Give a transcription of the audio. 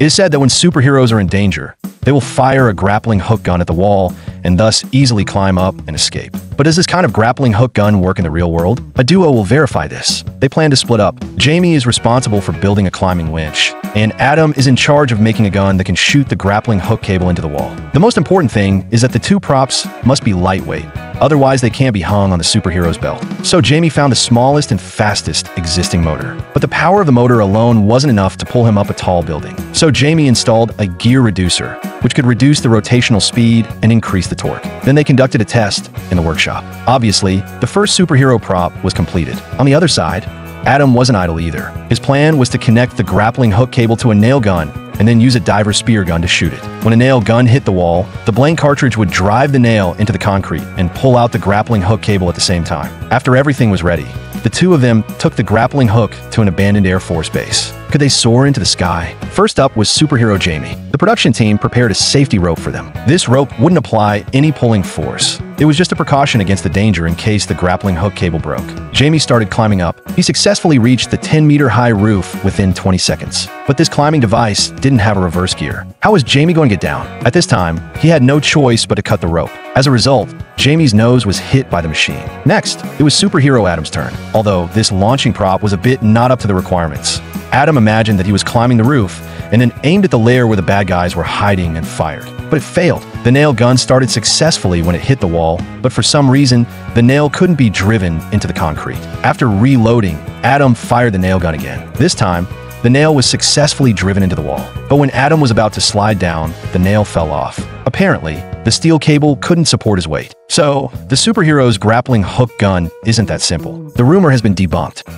It is said that when superheroes are in danger, they will fire a grappling hook gun at the wall and thus easily climb up and escape. But does this kind of grappling hook gun work in the real world? A duo will verify this. They plan to split up. Jamie is responsible for building a climbing winch, and Adam is in charge of making a gun that can shoot the grappling hook cable into the wall. The most important thing is that the two props must be lightweight, Otherwise, they can't be hung on the superhero's belt. So Jamie found the smallest and fastest existing motor. But the power of the motor alone wasn't enough to pull him up a tall building. So Jamie installed a gear reducer, which could reduce the rotational speed and increase the torque. Then they conducted a test in the workshop. Obviously, the first superhero prop was completed. On the other side, Adam wasn't idle either. His plan was to connect the grappling hook cable to a nail gun and then use a diver spear gun to shoot it. When a nail gun hit the wall, the blank cartridge would drive the nail into the concrete and pull out the grappling hook cable at the same time. After everything was ready, the two of them took the grappling hook to an abandoned Air Force base. Could they soar into the sky? First up was superhero Jamie. The production team prepared a safety rope for them. This rope wouldn't apply any pulling force. It was just a precaution against the danger in case the grappling hook cable broke. Jamie started climbing up. He successfully reached the 10-meter-high roof within 20 seconds. But this climbing device didn't have a reverse gear. How was Jamie going to get down? At this time, he had no choice but to cut the rope. As a result, Jamie's nose was hit by the machine. Next, it was superhero Adam's turn, although this launching prop was a bit not up to the requirements. Adam imagined that he was climbing the roof and then aimed at the lair where the bad guys were hiding and fired. But it failed. The nail gun started successfully when it hit the wall, but for some reason, the nail couldn't be driven into the concrete. After reloading, Adam fired the nail gun again. This time, the nail was successfully driven into the wall. But when Adam was about to slide down, the nail fell off. Apparently, the steel cable couldn't support his weight. So, the superhero's grappling hook gun isn't that simple. The rumor has been debunked.